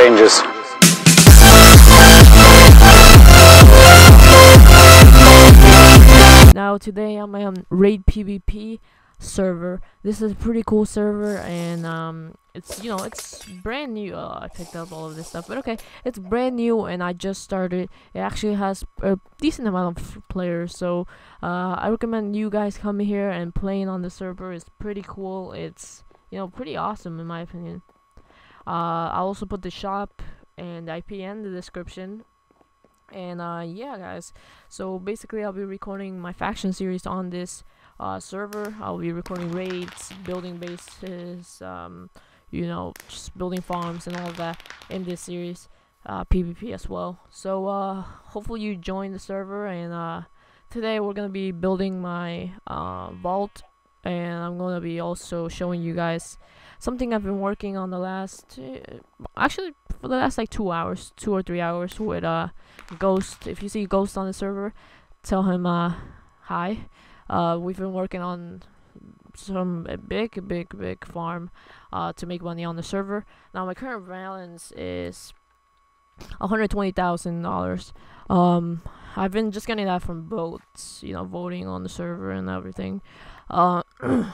changes. Now today I'm on Raid PvP server. This is a pretty cool server and um it's you know it's brand new. Uh, I picked up all of this stuff, but okay, it's brand new and I just started. It actually has a decent amount of players, so uh, I recommend you guys coming here and playing on the server. It's pretty cool. It's you know pretty awesome in my opinion. Uh, I'll also put the shop and IP in the description. And uh, yeah guys. So basically I'll be recording my faction series on this uh, server. I'll be recording raids building bases um, you know just building farms and all of that in this series uh, PvP as well. So uh, hopefully you join the server. And uh, today we're gonna be building my uh, vault and I'm gonna be also showing you guys something I've been working on the last actually for the last like two hours two or three hours with uh Ghost. If you see Ghost on the server, tell him uh, hi. Uh, we've been working on some big, big, big farm uh, to make money on the server. Now my current balance is $120,000. Um, I've been just getting that from votes, you know, voting on the server and everything. Uh,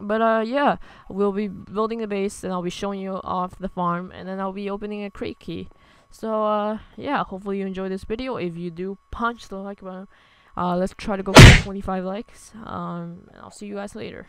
but uh, yeah, we'll be building the base and I'll be showing you off the farm and then I'll be opening a crate key. So, uh, yeah, hopefully you enjoyed this video. If you do, punch the like button. Uh, let's try to go for 25 likes. Um, I'll see you guys later.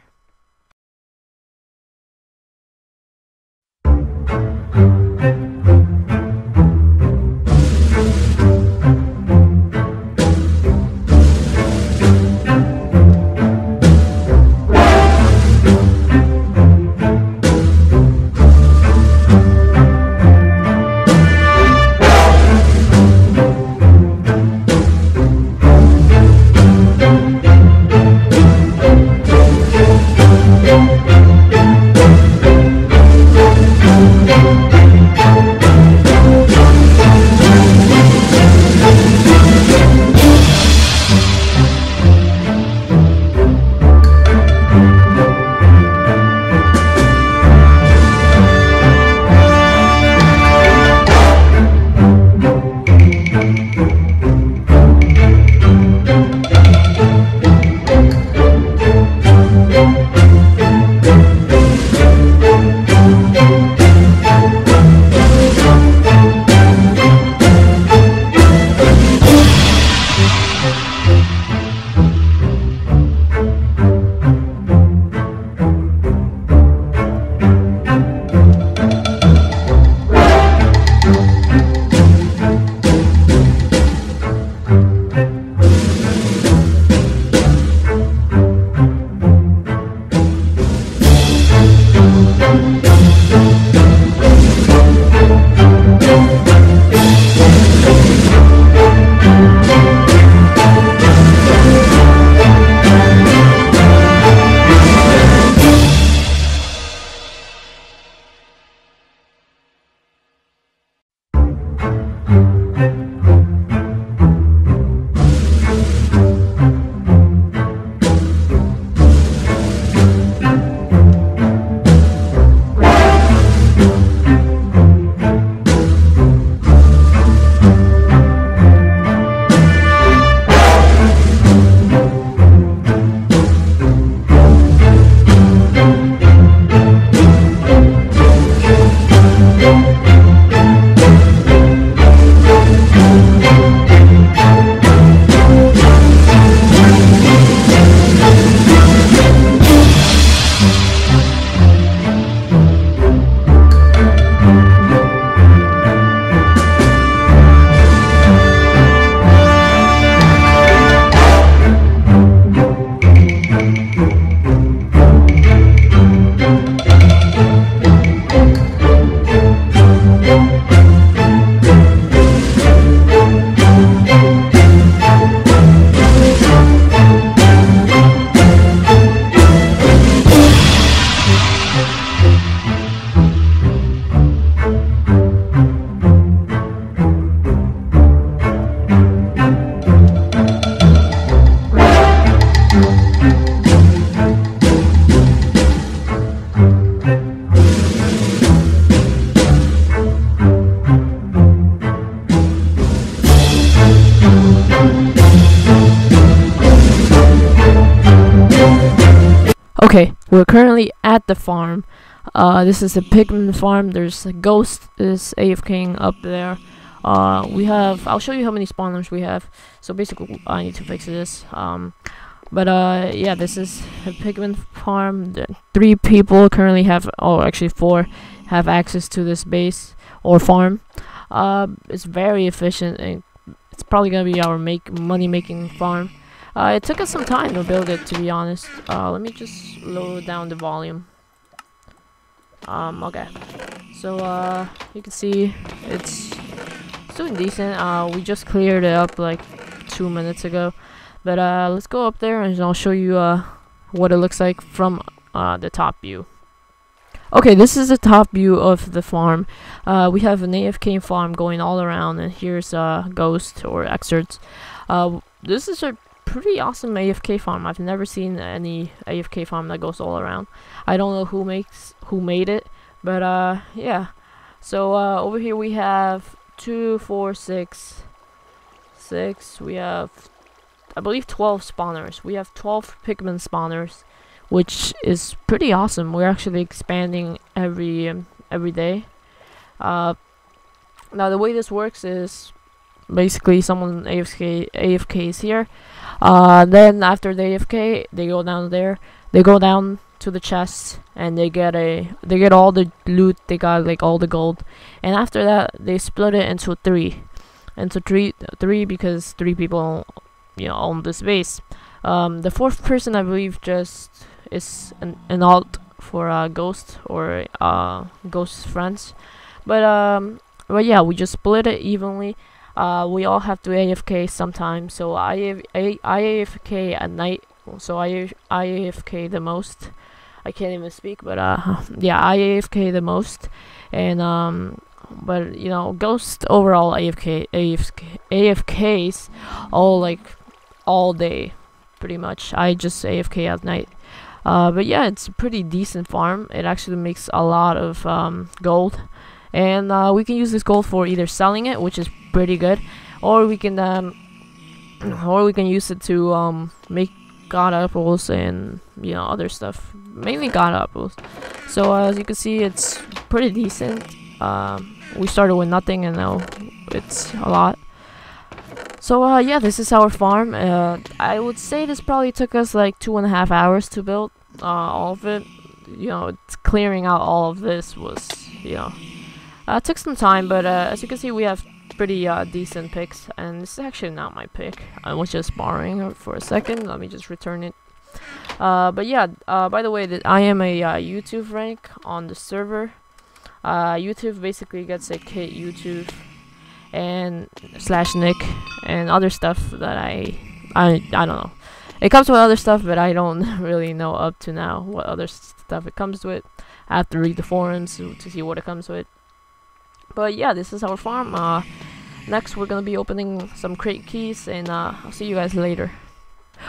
We're currently at the farm. Uh, this is a pigman farm. There's a ghost is AFKing up there. Uh, we have. I'll show you how many spawners we have. So basically, I need to fix this. Um, but uh, yeah, this is a pigman farm. The three people currently have, oh, actually four, have access to this base or farm. Uh, it's very efficient and it's probably gonna be our make money making farm. Uh, it took us some time to build it, to be honest. Uh, let me just lower down the volume. Um, okay. So, uh, you can see it's, it's doing decent. Uh, we just cleared it up like two minutes ago. But, uh, let's go up there and I'll show you, uh, what it looks like from, uh, the top view. Okay, this is the top view of the farm. Uh, we have an AFK farm going all around, and here's a Ghost or Excerts. Uh, this is a pretty awesome AFK farm. I've never seen any AFK farm that goes all around. I don't know who makes who made it, but uh, yeah. So uh, over here we have two, four, six, six. We have, I believe, twelve spawners. We have twelve pigman spawners, which is pretty awesome. We're actually expanding every um, every day. Uh, now the way this works is basically someone AFK AFK is here uh, then after the AFK, they go down there. They go down to the chest and they get a they get all the loot. They got like all the gold, and after that they split it into three, into three three because three people you know own this base. Um, the fourth person I believe just is an, an alt for uh, Ghost or uh, Ghost friends, but um, but yeah, we just split it evenly uh, we all have to AFK sometimes, so I, I, I AFK at night, so I, I AFK the most. I can't even speak, but uh, yeah, I AFK the most, and um, but you know, Ghost overall AFK, AFK, AFKs all like all day, pretty much. I just AFK at night. Uh, but yeah, it's a pretty decent farm. It actually makes a lot of um, gold and uh, we can use this gold for either selling it which is pretty good or we can um, or we can use it to um, make god apples and you know other stuff. Mainly god apples. So uh, as you can see it's pretty decent. Um, we started with nothing and now it's a lot. So uh, yeah this is our farm. Uh, I would say this probably took us like two and a half hours to build uh, all of it. You know clearing out all of this was you know uh, took some time, but uh, as you can see, we have pretty uh, decent picks, and this is actually not my pick. I was just borrowing for a second. Let me just return it. Uh, but yeah, uh, by the way, I am a uh, YouTube rank on the server. YouTube basically gets a kit YouTube and slash Nick and other stuff that I I I don't know. It comes with other stuff, but I don't really know up to now what other stuff it comes with. I have to read the forums to see what it comes with. But yeah, this is our farm. Uh, next, we're gonna be opening some crate keys, and uh, I'll see you guys later.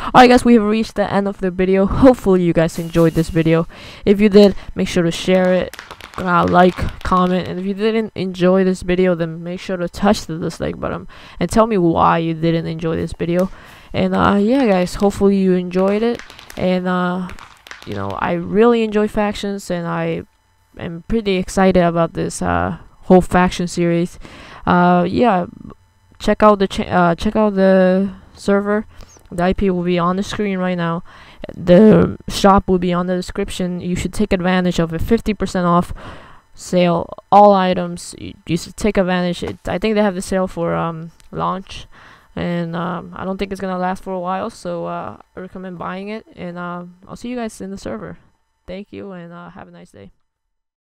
Alright guys, we have reached the end of the video. Hopefully you guys enjoyed this video. If you did, make sure to share it, uh, like, comment, and if you didn't enjoy this video, then make sure to touch the dislike button and tell me why you didn't enjoy this video. And uh, yeah guys, hopefully you enjoyed it. And uh, you know, I really enjoy factions and I am pretty excited about this uh, whole faction series. Uh, yeah, check out the uh, check out the server. The IP will be on the screen right now. The shop will be on the description. You should take advantage of a 50% off sale. All items you, should take advantage. It, I think they have the sale for um, launch, and um, I don't think it's gonna last for a while. So uh, I recommend buying it. And uh, I'll see you guys in the server. Thank you, and uh, have a nice day.